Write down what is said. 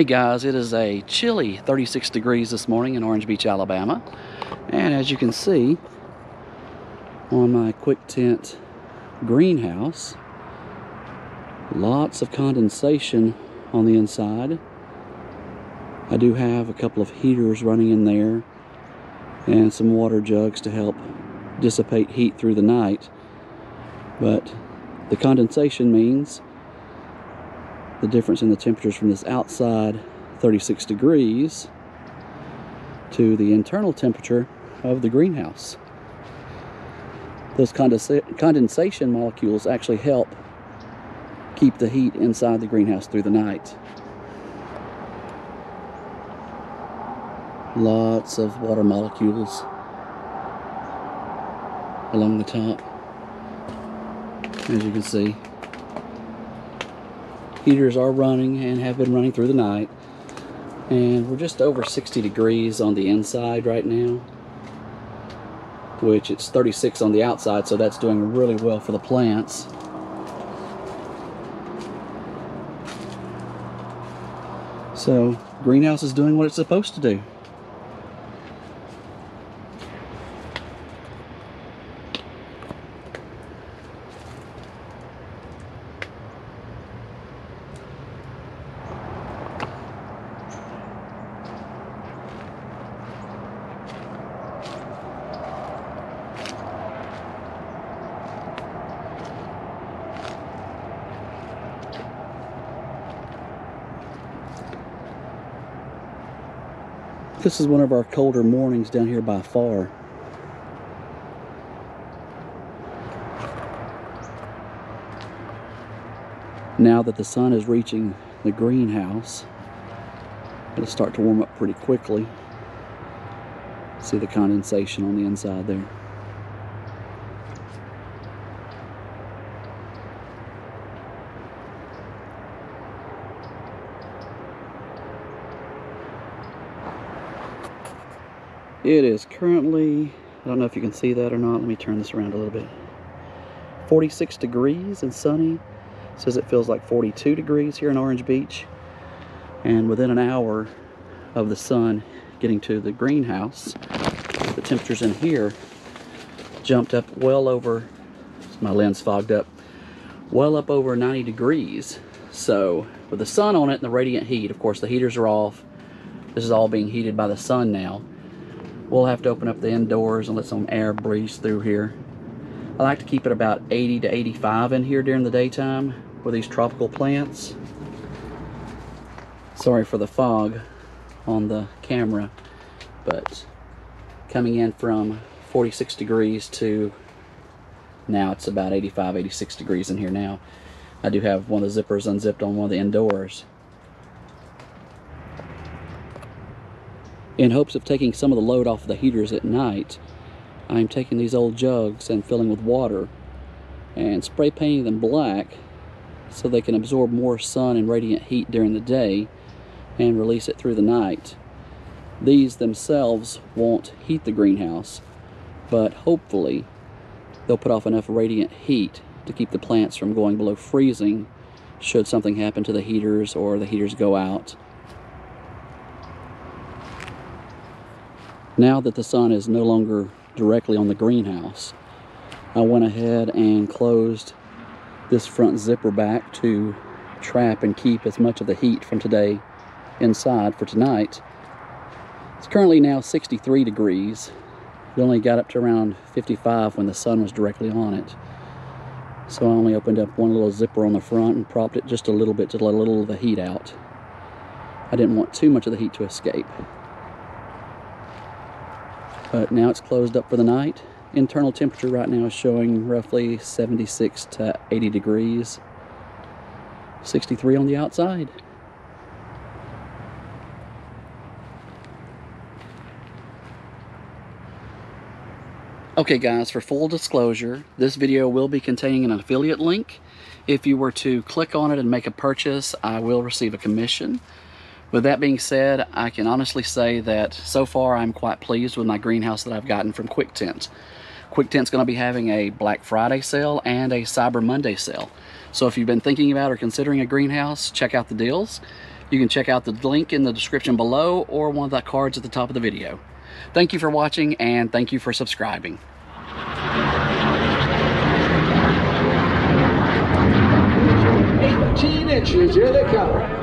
Hey guys, it is a chilly 36 degrees this morning in Orange Beach, Alabama. And as you can see on my Quictent greenhouse, lots of condensation on the inside. I do have a couple of heaters running in there and some water jugs to help dissipate heat through the night. But the condensation means the difference in the temperatures from this outside 36 degrees to the internal temperature of the greenhouse. Those condensa condensation molecules actually help keep the heat inside the greenhouse through the night. Lots of water molecules along the top, as you can see. Heaters are running and have been running through the night. And we're just over 60 degrees on the inside right now. Which it's 36 on the outside, so that's doing really well for the plants. So, greenhouse is doing what it's supposed to do. This is one of our colder mornings down here by far. Now that the sun is reaching the greenhouse, it'll start to warm up pretty quickly. See the condensation on the inside there. It is currently, I don't know if you can see that or not. Let me turn this around a little bit. 46 degrees and sunny. It says it feels like 42 degrees here in Orange Beach. And within an hour of the sun getting to the greenhouse, the temperatures in here jumped up well over, my lens fogged up, well up over 90 degrees. So with the sun on it and the radiant heat, of course the heaters are off. This is all being heated by the sun now we'll have to open up the indoors and let some air breeze through here. I like to keep it about 80 to 85 in here during the daytime with these tropical plants. Sorry for the fog on the camera, but coming in from 46 degrees to now it's about 85, 86 degrees in here now. I do have one of the zippers unzipped on one of the indoors. In hopes of taking some of the load off the heaters at night, I'm taking these old jugs and filling with water and spray painting them black so they can absorb more sun and radiant heat during the day and release it through the night. These themselves won't heat the greenhouse, but hopefully they'll put off enough radiant heat to keep the plants from going below freezing should something happen to the heaters or the heaters go out. Now that the sun is no longer directly on the greenhouse, I went ahead and closed this front zipper back to trap and keep as much of the heat from today inside for tonight. It's currently now 63 degrees. It only got up to around 55 when the sun was directly on it. So I only opened up one little zipper on the front and propped it just a little bit to let a little of the heat out. I didn't want too much of the heat to escape. But now it's closed up for the night. Internal temperature right now is showing roughly 76 to 80 degrees. 63 on the outside. Okay guys, for full disclosure, this video will be containing an affiliate link. If you were to click on it and make a purchase, I will receive a commission. With that being said, I can honestly say that so far I'm quite pleased with my greenhouse that I've gotten from Quictent. Quick Tent's going to be having a Black Friday sale and a Cyber Monday sale. So if you've been thinking about or considering a greenhouse, check out the deals. You can check out the link in the description below or one of the cards at the top of the video. Thank you for watching and thank you for subscribing. inches. Here they come.